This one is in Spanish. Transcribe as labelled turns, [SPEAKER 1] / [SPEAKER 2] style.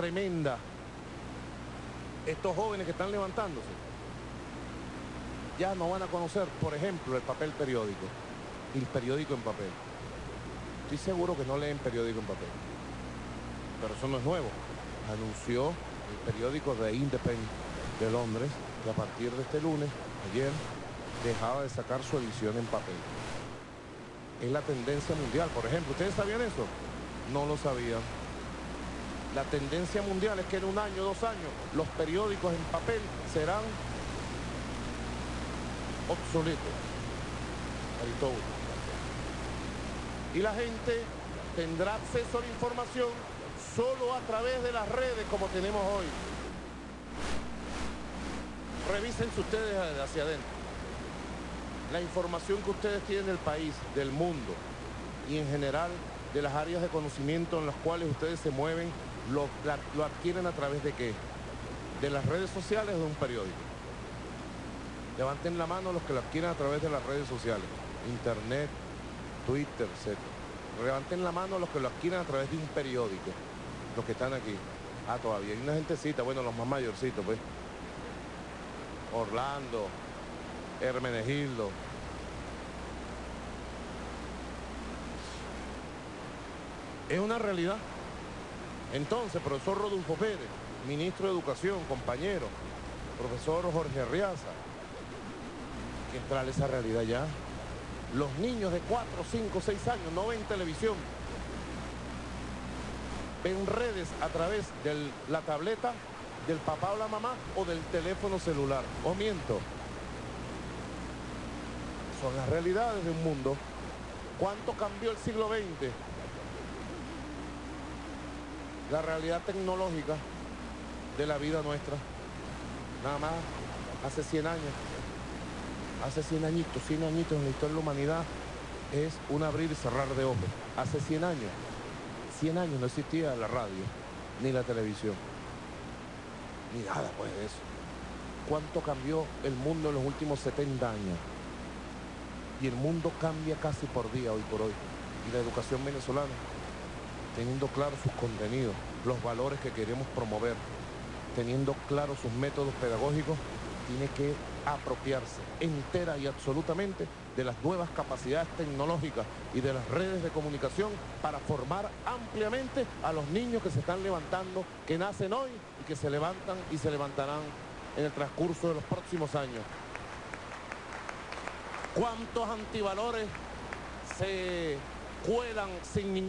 [SPEAKER 1] tremenda. Estos jóvenes que están levantándose ya no van a conocer, por ejemplo, el papel periódico y el periódico en papel. Estoy seguro que no leen periódico en papel. Pero eso no es nuevo. Anunció el periódico The Independent de Londres que a partir de este lunes, ayer, dejaba de sacar su edición en papel. Es la tendencia mundial, por ejemplo. ¿Ustedes sabían eso? No lo sabían. La tendencia mundial es que en un año, dos años, los periódicos en papel serán obsoletos. Y la gente tendrá acceso a la información solo a través de las redes como tenemos hoy. Revísense ustedes hacia adentro. La información que ustedes tienen del país, del mundo y en general de las áreas de conocimiento en las cuales ustedes se mueven, lo, lo adquieren a través de qué? De las redes sociales o de un periódico. Levanten la mano los que lo adquieren a través de las redes sociales. Internet, Twitter, etc. Levanten la mano los que lo adquieren a través de un periódico. Los que están aquí. Ah, todavía hay una gentecita, bueno, los más mayorcitos, pues. Orlando, Hermenegildo. Es una realidad. Entonces, profesor Rodolfo Pérez, ministro de Educación, compañero, profesor Jorge Arriaza, que entrar esa realidad ya. Los niños de 4, 5, 6 años no ven televisión. Ven redes a través de la tableta del papá o la mamá o del teléfono celular. ¿O miento? Son las realidades de un mundo. ¿Cuánto cambió el siglo XX? La realidad tecnológica de la vida nuestra. Nada más hace 100 años hace 100 añitos, 100 añitos en la historia de la humanidad es un abrir y cerrar de ojos. Hace 100 años, 100 años no existía la radio, ni la televisión, ni nada pues de eso. ¿Cuánto cambió el mundo en los últimos 70 años? Y el mundo cambia casi por día hoy por hoy. Y la educación venezolana, teniendo claro sus contenidos, los valores que queremos promover, teniendo claro sus métodos pedagógicos, tiene que apropiarse entera y absolutamente de las nuevas capacidades tecnológicas y de las redes de comunicación para formar ampliamente a los niños que se están levantando, que nacen hoy y que se levantan y se levantarán en el transcurso de los próximos años. ¿Cuántos antivalores se cuelan sin ningún